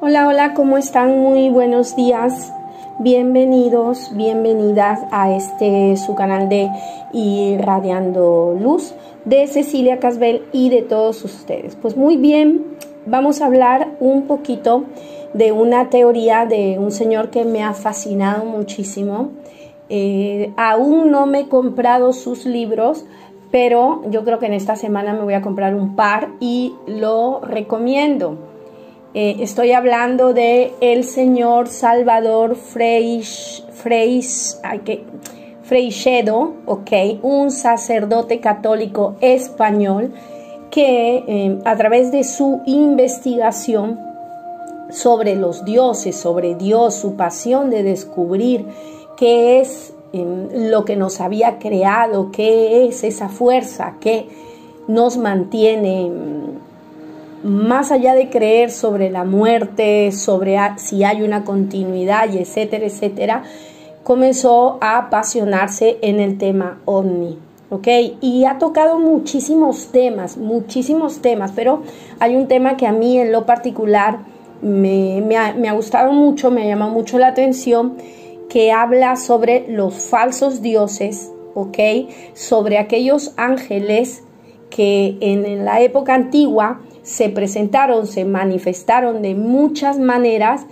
Hola, hola, ¿cómo están? Muy buenos días. Bienvenidos, bienvenidas a este su canal de Irradiando Luz de Cecilia Casbel y de todos ustedes. Pues muy bien, vamos a hablar un poquito de una teoría de un señor que me ha fascinado muchísimo. Eh, aún no me he comprado sus libros, pero yo creo que en esta semana me voy a comprar un par y lo recomiendo. Eh, estoy hablando de el señor Salvador Freixedo, ok, un sacerdote católico español que eh, a través de su investigación sobre los dioses, sobre Dios, su pasión de descubrir qué es em, lo que nos había creado, qué es esa fuerza que nos mantiene em, más allá de creer sobre la muerte, sobre si hay una continuidad y etcétera, etcétera, comenzó a apasionarse en el tema ovni. ¿ok? Y ha tocado muchísimos temas, muchísimos temas, pero hay un tema que a mí en lo particular me, ha, me ha gustado mucho, me ha llamado mucho la atención, que habla sobre los falsos dioses, ¿ok? Sobre aquellos ángeles que en la época antigua se presentaron, se manifestaron de muchas maneras,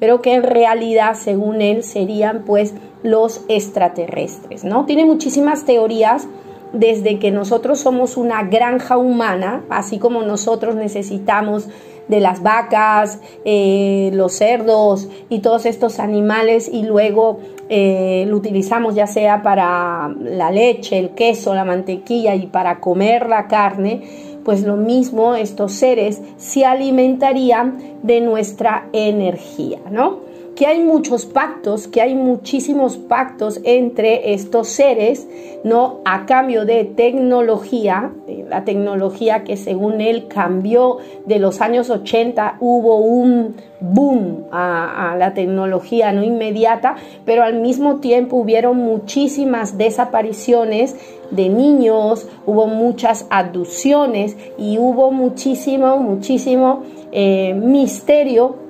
pero que en realidad, según él, serían pues los extraterrestres, ¿no? Tiene muchísimas teorías desde que nosotros somos una granja humana, así como nosotros necesitamos de las vacas, eh, los cerdos y todos estos animales y luego eh, lo utilizamos ya sea para la leche, el queso, la mantequilla y para comer la carne, pues lo mismo estos seres se alimentarían de nuestra energía, ¿no? Que hay muchos pactos, que hay muchísimos pactos entre estos seres, ¿no? A cambio de tecnología, eh, la tecnología que según él cambió de los años 80, hubo un boom a, la tecnología no inmediata, pero al mismo tiempo hubieron muchísimas desapariciones de niños, hubo muchas abducciones y hubo muchísimo, muchísimo eh, misterio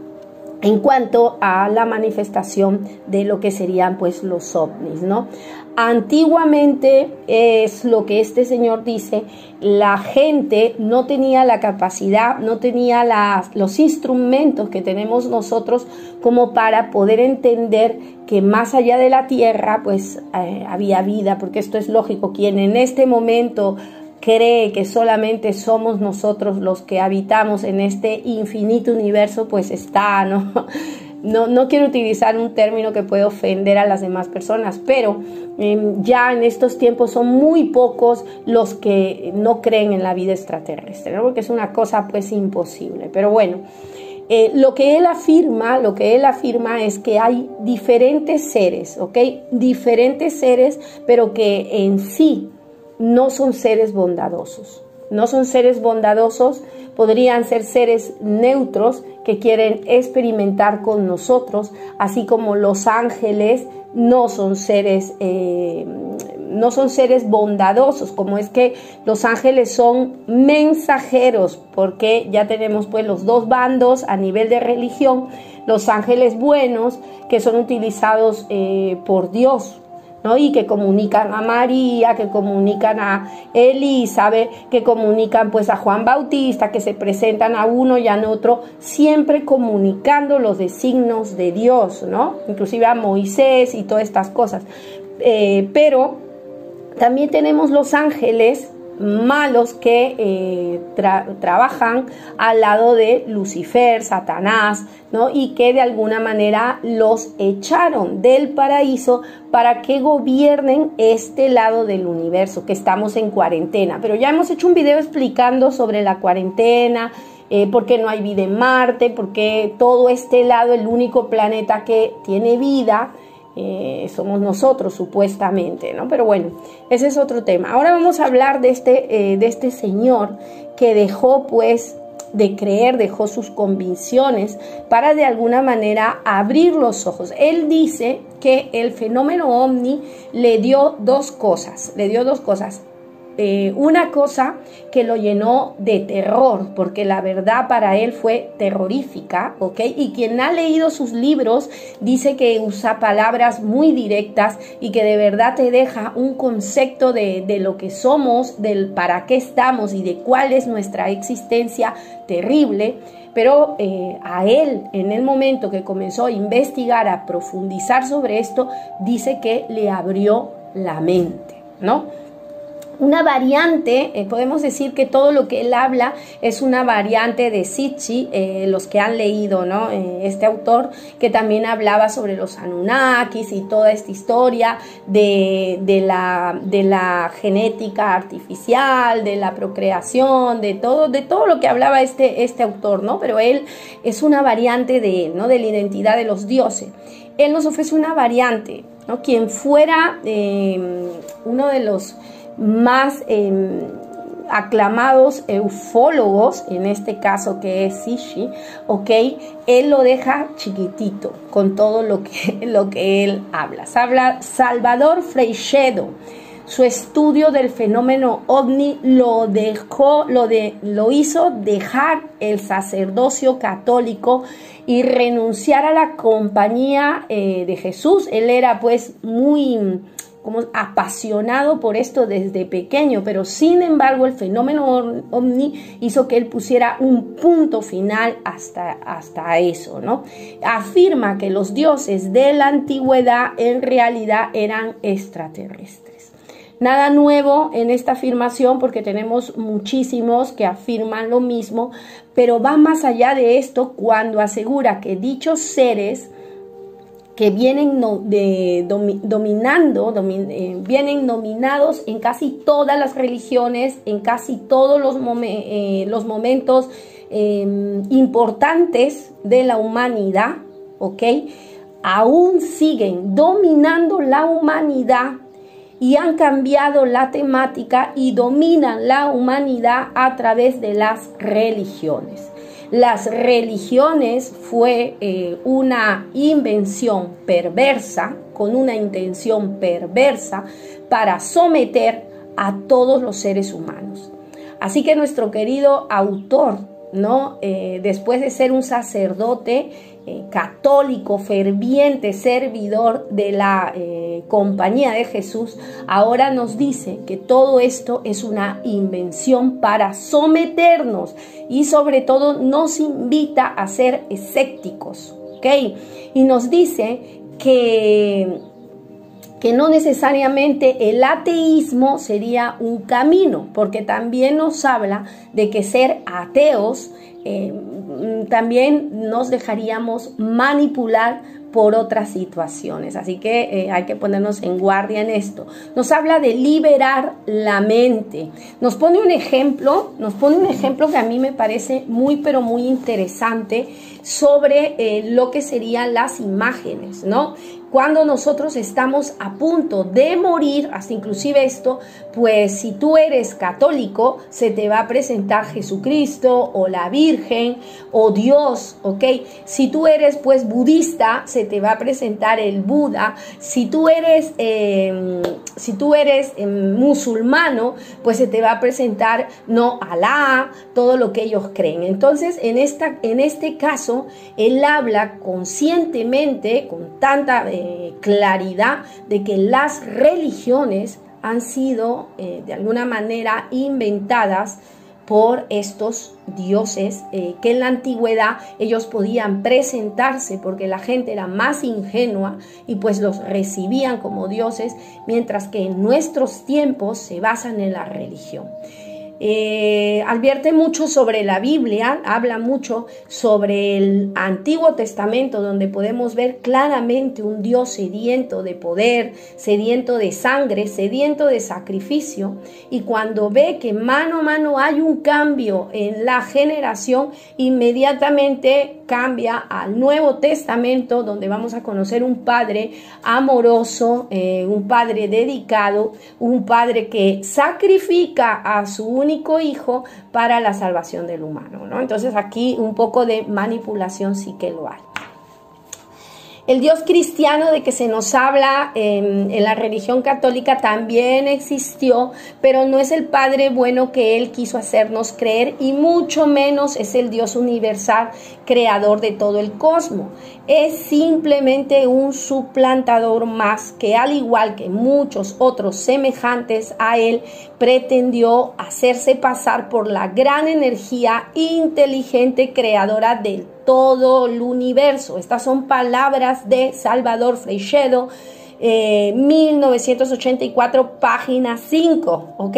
en cuanto a la manifestación de lo que serían pues los ovnis, ¿no? Antiguamente es lo que este señor dice, la gente no tenía la capacidad, no tenía los instrumentos que tenemos nosotros como para poder entender que más allá de la tierra pues eh, había vida, porque esto es lógico, quien en este momento cree que solamente somos nosotros los que habitamos en este infinito universo, pues está, ¿no? No, no quiero utilizar un término que puede ofender a las demás personas, pero em, ya en estos tiempos son muy pocos los que no creen en la vida extraterrestre, ¿no? porque es una cosa pues imposible. Pero bueno, eh, lo que él afirma, lo que él afirma es que hay diferentes seres, ¿ok? Diferentes seres, pero que en sí no son seres bondadosos. No son seres bondadosos, podrían ser seres neutros que quieren experimentar con nosotros, así como los ángeles no son seres, eh, no son seres bondadosos, como es que los ángeles son mensajeros, porque ya tenemos pues los dos bandos a nivel de religión, los ángeles buenos que son utilizados eh, por Dios y que comunican a María, que comunican a Elizabeth, que comunican pues a Juan Bautista, que se presentan a uno y a otro, siempre comunicando los designos de Dios, ¿no? Inclusive a Moisés y todas estas cosas. Eh, pero también tenemos los ángeles malos que eh, trabajan al lado de Lucifer, Satanás, ¿no? Y que de alguna manera los echaron del paraíso para que gobiernen este lado del universo, que estamos en cuarentena. Pero ya hemos hecho un video explicando sobre la cuarentena, eh, por qué no hay vida en Marte, por qué todo este lado, el único planeta que tiene vida, eh, somos nosotros supuestamente, ¿no? Pero bueno, ese es otro tema. Ahora vamos a hablar de este, eh, de este señor que dejó pues de creer, dejó sus convicciones para de alguna manera abrir los ojos. Él dice que el fenómeno ovni le dio dos cosas, le dio dos cosas. Eh, una cosa que lo llenó de terror, porque la verdad para él fue terrorífica, ¿ok? Y quien ha leído sus libros dice que usa palabras muy directas y que de verdad te deja un concepto de, de lo que somos, del para qué estamos y de cuál es nuestra existencia terrible. Pero eh, a él, en el momento que comenzó a investigar, a profundizar sobre esto, dice que le abrió la mente, ¿no? Una variante, eh, podemos decir que todo lo que él habla es una variante de Sitchi, eh, los que han leído, ¿no? Eh, este autor que también hablaba sobre los Anunnakis y toda esta historia de, la, de la genética artificial, de la procreación, de todo, de todo lo que hablaba este, este autor, ¿no? Pero él es una variante de él, ¿no? De la identidad de los dioses. Él nos ofrece una variante, ¿no? Quien fuera uno de los más em, aclamados eufólogos, en este caso que es Sishi, ok, él lo deja chiquitito con todo lo que, lo que él habla. Habla Salvador Freixedo. Su estudio del fenómeno ovni lo dejó, lo, de, lo hizo dejar el sacerdocio católico y renunciar a la compañía eh, de Jesús. Él era pues muy como apasionado por esto desde pequeño, pero sin embargo el fenómeno ovni hizo que él pusiera un punto final hasta, hasta eso, ¿no? Afirma que los dioses de la antigüedad en realidad eran extraterrestres. Nada nuevo en esta afirmación porque tenemos muchísimos que afirman lo mismo, pero va más allá de esto cuando asegura que dichos seres que vienen de, dominando, eh, vienen nominados en casi todas las religiones, en casi todos los, eh, momentos em, importantes de la humanidad, ¿ok? Aún siguen dominando la humanidad y han cambiado la temática y dominan la humanidad a través de las religiones. Las religiones fue eh, una invención perversa, con una intención perversa, para someter a todos los seres humanos. Así que nuestro querido autor, ¿no? Eh, después de ser un sacerdote, eh, católico, ferviente, servidor de la eh, compañía de Jesús, ahora nos dice que todo esto es una invención para someternos y sobre todo nos invita a ser escépticos, ¿ok? Y nos dice que que no necesariamente el ateísmo sería un camino, porque también nos habla de que ser ateos eh, también nos dejaríamos manipular por otras situaciones. Así que eh, hay que ponernos en guardia en esto. Nos habla de liberar la mente. Nos pone un ejemplo, nos pone un ejemplo que a mí me parece muy, pero muy interesante sobre eh, lo que serían las imágenes, ¿no? cuando nosotros estamos a punto de morir, hasta inclusive esto, pues si tú eres católico, se te va a presentar Jesucristo o la Virgen o Dios, ¿ok? Si tú eres pues budista, se te va a presentar el Buda. Si tú eres, em, si tú eres em, musulmano, pues se te va a presentar, no, Alá, todo lo que ellos creen. Entonces, en, esta, en este caso, él habla conscientemente, con tanta... Eh, claridad de que las religiones han sido eh, de alguna manera inventadas por estos dioses eh, que en la antigüedad ellos podían presentarse porque la gente era más ingenua y pues los recibían como dioses, mientras que en nuestros tiempos se basan en la religión. Eh, advierte mucho sobre la Biblia, habla mucho sobre el Antiguo Testamento, donde podemos ver claramente un Dios sediento de poder, sediento de sangre, sediento de sacrificio. Y cuando ve que mano a mano hay un cambio en la generación, inmediatamente cambia al Nuevo Testamento, donde vamos a conocer un Padre amoroso, eh, un Padre dedicado, un Padre que sacrifica a su único hijo para la salvación del humano. ¿no? Entonces aquí un poco de manipulación sí que lo hay. El Dios cristiano de que se nos habla en, la religión católica también existió, pero no es el Padre bueno que Él quiso hacernos creer y mucho menos es el Dios universal, creador de todo el cosmos. Es simplemente un suplantador más que al igual que muchos otros semejantes a Él, pretendió hacerse pasar por la gran energía inteligente creadora del todo el universo. Estas son palabras de Salvador Freixedo, 1984, eh, página 5, ¿ok?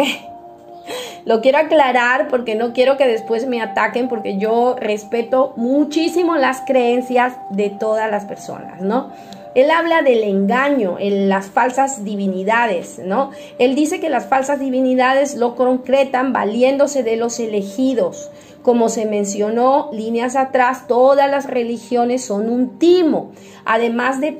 Lo quiero aclarar porque no quiero que después me ataquen porque yo respeto muchísimo las creencias de todas las personas, ¿no? Él habla del engaño, en las falsas divinidades, ¿no? Él dice que las falsas divinidades lo concretan valiéndose de los elegidos, como se mencionó líneas atrás, todas las religiones son un timo, además de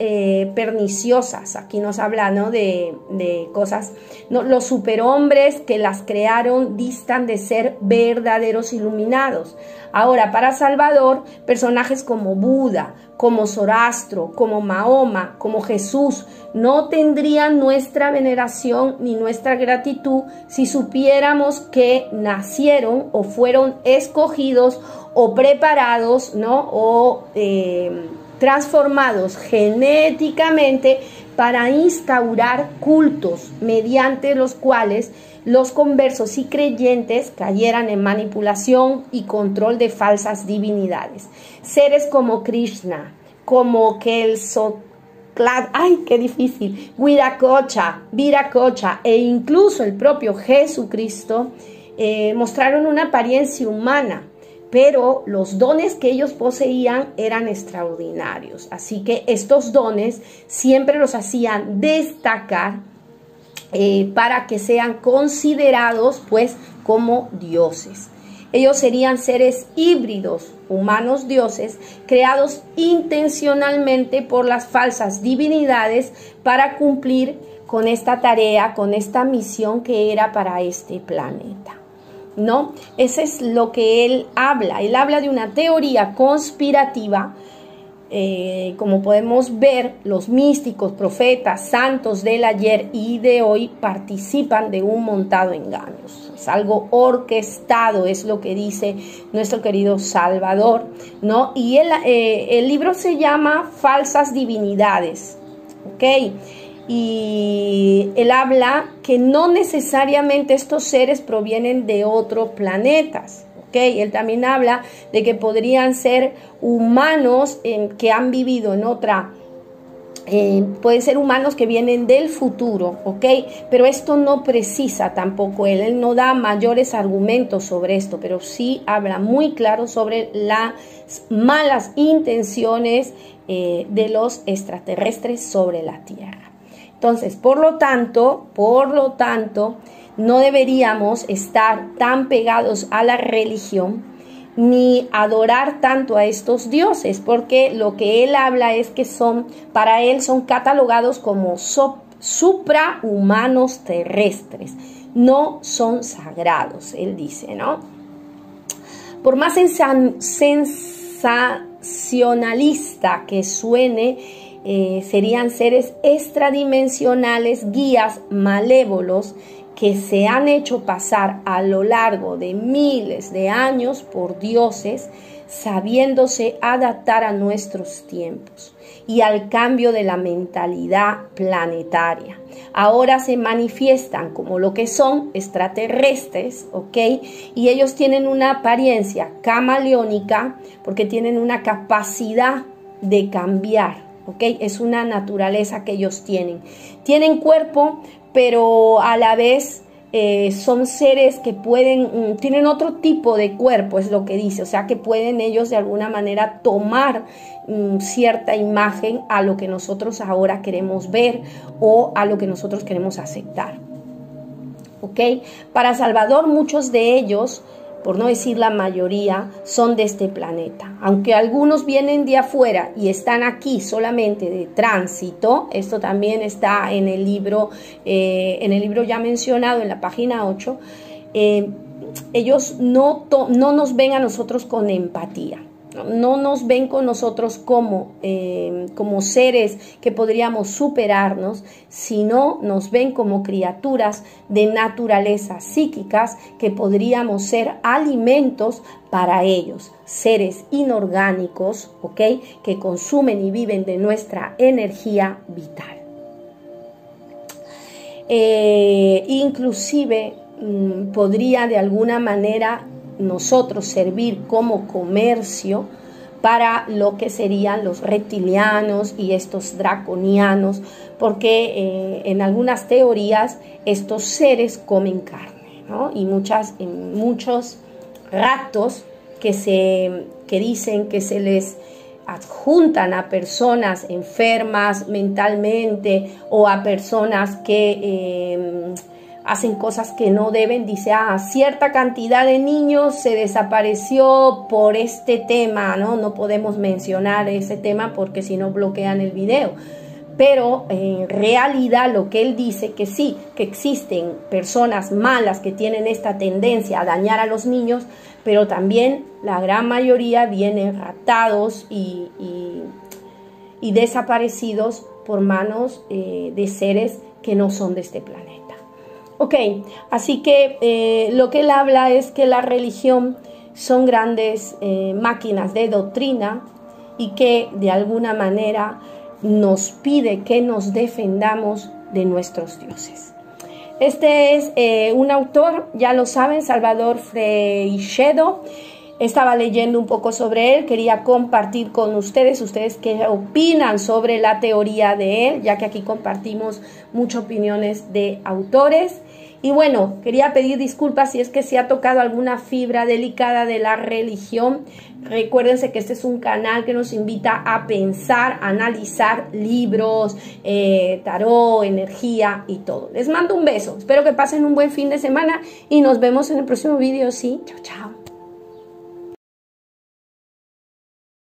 eh, perniciosas. Aquí nos habla ¿no? de, cosas. ¿no? Los superhombres que las crearon distan de ser verdaderos iluminados. Ahora, para Salvador, personajes como Buda, como Zorastro, como Mahoma, como Jesús, no tendrían nuestra veneración ni nuestra gratitud si supiéramos que nacieron o fueron escogidos o preparados, ¿no? O eh, transformados genéticamente para instaurar cultos mediante los cuales los conversos y creyentes cayeran en manipulación y control de falsas divinidades. Seres como Krishna, como Quetzalcoatl, ay, qué difícil, Viracocha, Viracocha e incluso el propio Jesucristo eh, mostraron una apariencia humana, pero los dones que ellos poseían eran extraordinarios. Así que estos dones siempre los hacían destacar eh, para que sean considerados pues como dioses. Ellos serían seres híbridos, humanos dioses, creados intencionalmente por las falsas divinidades para cumplir con esta tarea, con esta misión que era para este planeta. ¿No? Ese es lo que él habla. Él habla de una teoría conspirativa eh, como podemos ver, los místicos, profetas, santos del ayer y de hoy participan de un montado engaños. Es algo orquestado, es lo que dice nuestro querido Salvador, ¿no? Y el, eh, el libro se llama Falsas Divinidades, ¿ok? y él habla que no necesariamente estos seres provienen de otros planetas, él también habla de que podrían ser humanos que han vivido en otra eh, pueden ser humanos que vienen del futuro, ¿ok? Pero esto no precisa tampoco él, él no da mayores argumentos sobre esto, pero sí habla muy claro sobre las malas intenciones eh, de los extraterrestres sobre la Tierra. Entonces, por lo tanto, por lo tanto, no deberíamos estar tan pegados a la religión ni adorar tanto a estos dioses, porque lo que él habla es que son, para él son catalogados como suprahumanos terrestres, no son sagrados, él dice, ¿no? Por más sensacionalista que suene, eh, serían seres extradimensionales, guías malévolos que se han hecho pasar a lo largo de miles de años por dioses, sabiéndose adaptar a nuestros tiempos y al cambio de la mentalidad planetaria. Ahora se manifiestan como lo que son extraterrestres, ¿ok? Y ellos tienen una apariencia camaleónica porque tienen una capacidad de cambiar, ¿ok? Es una naturaleza que ellos tienen. Tienen cuerpo, pero a la vez eh, son seres que pueden, mm, tienen otro tipo de cuerpo, es lo que dice, o sea que pueden ellos de alguna manera tomar mm, cierta imagen a lo que nosotros ahora queremos ver o a lo que nosotros queremos aceptar. ¿Ok? Para Salvador muchos de ellos por no decir la mayoría, son de este planeta. Aunque algunos vienen de afuera y están aquí solamente de tránsito, esto también está en el libro, eh, en el libro ya mencionado en la página 8, eh, ellos no, no nos ven a nosotros con empatía. No nos ven con nosotros como, eh, como seres que podríamos superarnos, sino nos ven como criaturas de naturaleza psíquicas que podríamos ser alimentos para ellos, seres inorgánicos, ¿ok? Que consumen y viven de nuestra energía vital. Eh, inclusive mm, podría de alguna manera nosotros servir como comercio para lo que serían los reptilianos y estos draconianos, porque eh, en algunas teorías estos seres comen carne, ¿no? Y muchas, muchos ratos que, se, que dicen que se les adjuntan a personas enfermas mentalmente o a personas que eh, hacen cosas que no deben, dice, ah, cierta cantidad de niños se desapareció por este tema, ¿no? No podemos mencionar ese tema porque si no bloquean el video. Pero en realidad lo que él dice que sí, que existen personas malas que tienen esta tendencia a dañar a los niños, pero también la gran mayoría vienen raptados y, desaparecidos por manos eh, de seres que no son de este planeta. Ok, así que eh, lo que él habla es que la religión son grandes eh, máquinas de doctrina y que de alguna manera nos pide que nos defendamos de nuestros dioses. Este es eh, un autor, ya lo saben, Salvador Freixedo. Estaba leyendo un poco sobre él, quería compartir con ustedes, ustedes qué opinan sobre la teoría de él, ya que aquí compartimos muchas opiniones de autores. Y bueno, quería pedir disculpas si es que se ha tocado alguna fibra delicada de la religión. Recuérdense que este es un canal que nos invita a pensar, a analizar libros, eh, tarot, energía y todo. Les mando un beso. Espero que pasen un buen fin de semana y nos vemos en el próximo video. Sí, chao, chao.